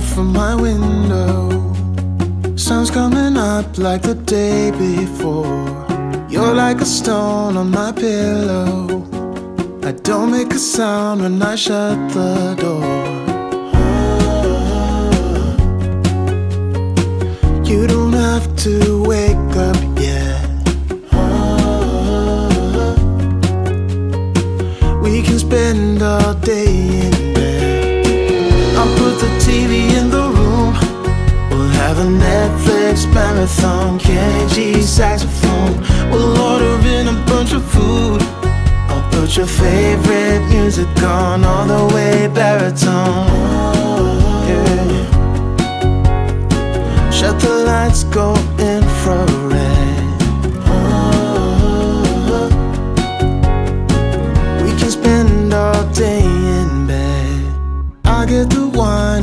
from my window. Sun's coming up like the day before. You're like a stone on my pillow. I don't make a sound when I shut the door. You don't have to wake up yet. We can spend all day in. I'll put the TV in the room. We'll have a Netflix marathon. Kenny G saxophone. We'll order in a bunch of food. I'll put your favorite music on all the way baritone. Yeah. Shut the lights, go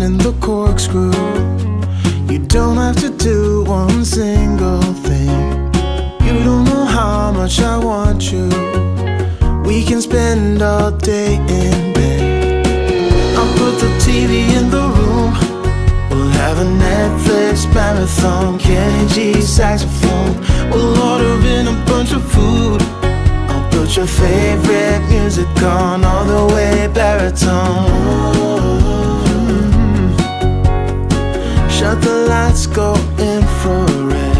and the corkscrew. You don't have to do one single thing. You don't know how much I want you. We can spend all day in bed. I'll put the TV in the room. We'll have a Netflix marathon, Kenny G saxophone. We'll order in a bunch of food. I'll put your favorite music on all the way baritone. Shut the lights, go infrared.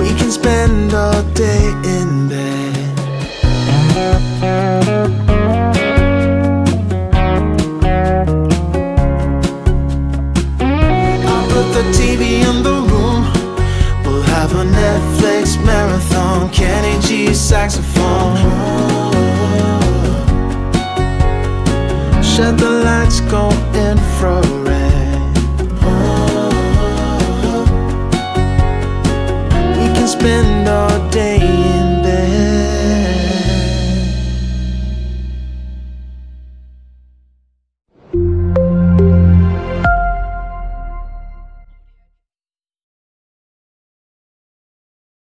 We can spend all day in bed. The TV in the room. We'll have a Netflix marathon. Kenny G saxophone. Shut the lights, go infrared.